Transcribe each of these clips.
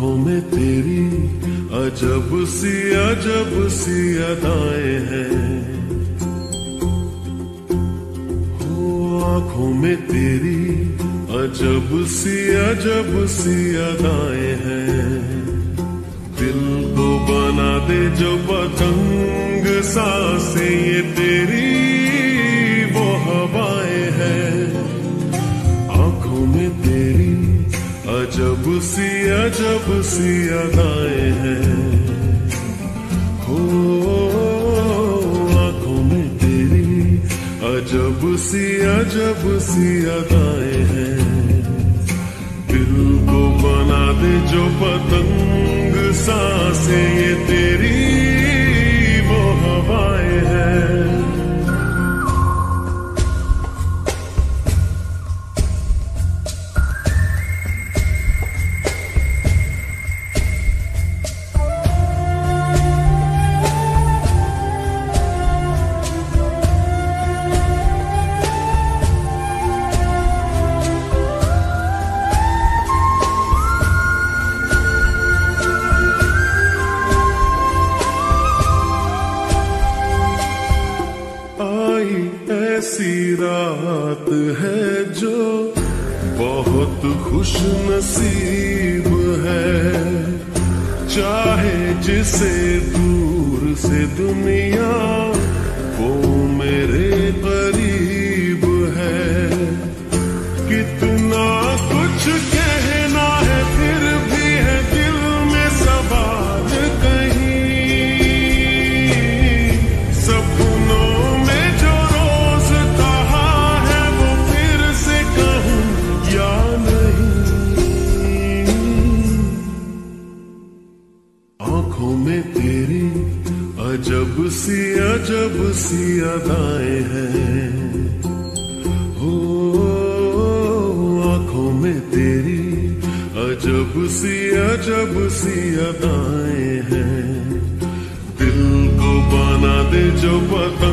में तेरी अजब सी अजब सी अदाएँ हैं। हो आँखों में तेरी अजब सी अजब सी अदाएँ हैं। दिल को बना दे जो पतंग साँसें, ये तेरी वो हवाएँ हैं। आँखों में तेरी अजब सी अजब सी अदाए हैं। हो आँखों में तेरी अजब सी अजब सी अदाए हैं। दिल को बना दे जो पतंग, साँसें ये तेरी है जो बहुत खुश नसीब है। चाहे जिसे दूर से दुनिया अजब सी अजब सी अदाएँ हैं। हो, आँखों में तेरी अजब सी अजब सी अदाएँ हैं। दिल को बना दे जो पतंग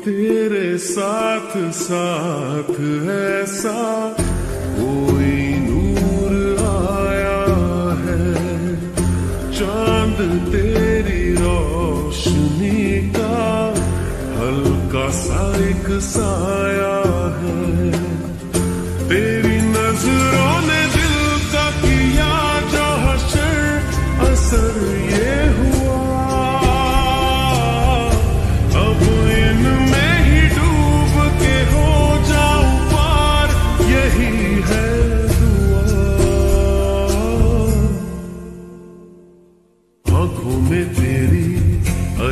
तेरे साथ साथ ऐसा कोई नूर आया है। चाँद तेरी रोशनी का हल्का सा एक साया है। तेरी नज़रों ने दिल का किया जो हशर असर ये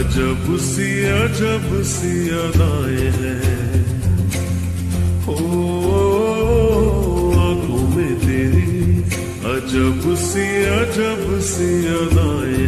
अजब सी अजब सी अदाएँ हैं। ओ, आँखों में तेरी अजब सी अजब सी अदाएँ